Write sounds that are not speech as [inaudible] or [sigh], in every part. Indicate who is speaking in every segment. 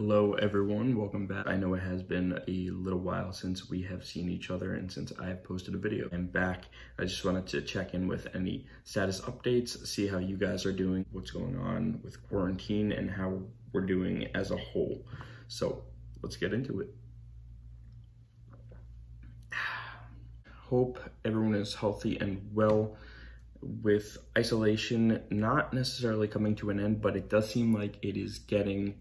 Speaker 1: Hello everyone, welcome back. I know it has been a little while since we have seen each other and since I have posted a video. I'm back. I just wanted to check in with any status updates, see how you guys are doing, what's going on with quarantine and how we're doing as a whole. So let's get into it. [sighs] Hope everyone is healthy and well with isolation not necessarily coming to an end, but it does seem like it is getting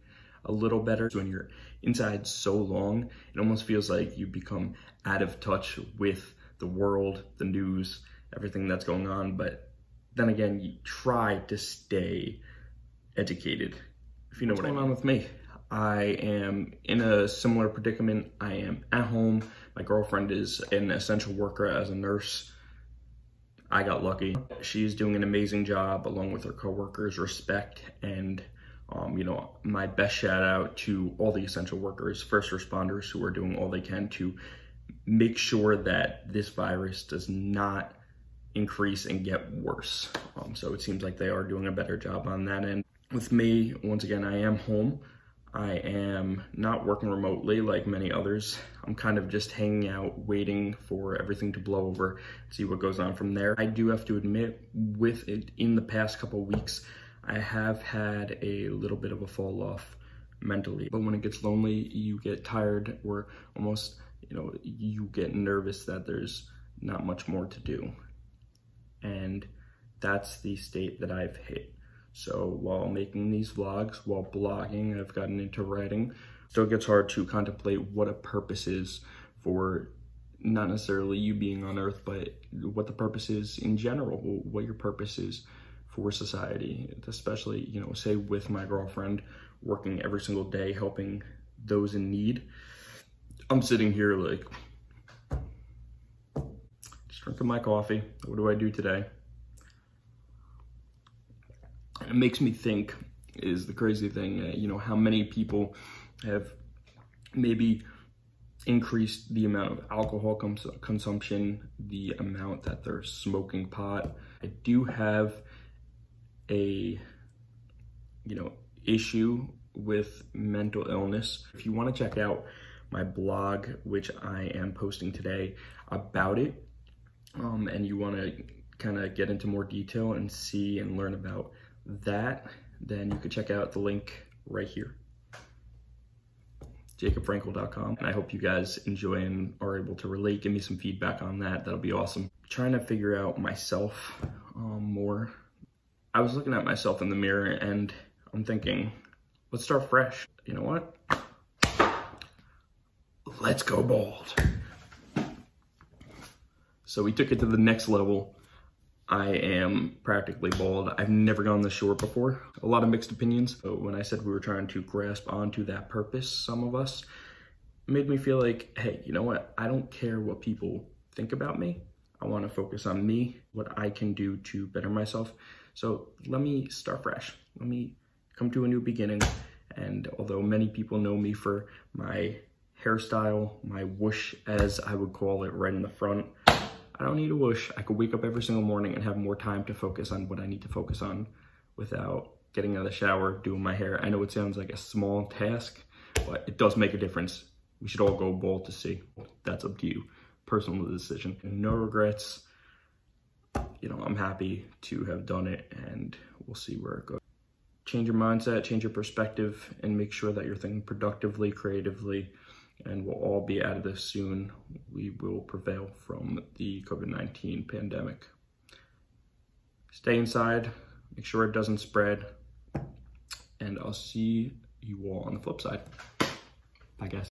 Speaker 1: a little better. When you're inside so long, it almost feels like you become out of touch with the world, the news, everything that's going on. But then again, you try to stay educated, if you know what's what going I mean. on with me. I am in a similar predicament. I am at home. My girlfriend is an essential worker as a nurse. I got lucky. She's doing an amazing job along with her coworkers, respect and um, you know, my best shout out to all the essential workers, first responders who are doing all they can to make sure that this virus does not increase and get worse. Um, so it seems like they are doing a better job on that end. With me, once again, I am home. I am not working remotely like many others. I'm kind of just hanging out, waiting for everything to blow over, see what goes on from there. I do have to admit, with it in the past couple weeks, I have had a little bit of a fall off mentally. But when it gets lonely, you get tired or almost, you know, you get nervous that there's not much more to do. And that's the state that I've hit. So while making these vlogs, while blogging, I've gotten into writing. Still gets hard to contemplate what a purpose is for not necessarily you being on earth, but what the purpose is in general, what your purpose is for society, especially, you know, say with my girlfriend, working every single day, helping those in need. I'm sitting here like, just drinking my coffee. What do I do today? It makes me think is the crazy thing, uh, you know, how many people have maybe increased the amount of alcohol cons consumption, the amount that they're smoking pot. I do have a, you know, issue with mental illness. If you want to check out my blog, which I am posting today about it, um, and you want to kind of get into more detail and see and learn about that, then you can check out the link right here jacobfrankel.com. And I hope you guys enjoy and are able to relate. Give me some feedback on that. That'll be awesome. Trying to figure out myself um, more I was looking at myself in the mirror and I'm thinking, let's start fresh. You know what? Let's go bald. So we took it to the next level. I am practically bald. I've never gone this short before. A lot of mixed opinions. But when I said we were trying to grasp onto that purpose, some of us, made me feel like, hey, you know what? I don't care what people think about me. I want to focus on me, what I can do to better myself. So let me start fresh. Let me come to a new beginning. And although many people know me for my hairstyle, my whoosh, as I would call it, right in the front, I don't need a whoosh. I could wake up every single morning and have more time to focus on what I need to focus on without getting out of the shower, doing my hair. I know it sounds like a small task, but it does make a difference. We should all go bald to see. That's up to you. Personal decision. No regrets you know, I'm happy to have done it and we'll see where it goes. Change your mindset, change your perspective, and make sure that you're thinking productively, creatively, and we'll all be out of this soon. We will prevail from the COVID-19 pandemic. Stay inside, make sure it doesn't spread, and I'll see you all on the flip side. Bye, guys.